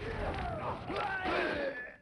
Yeah. No.